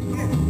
Yeah.